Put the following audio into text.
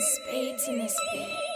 spades in this bitch.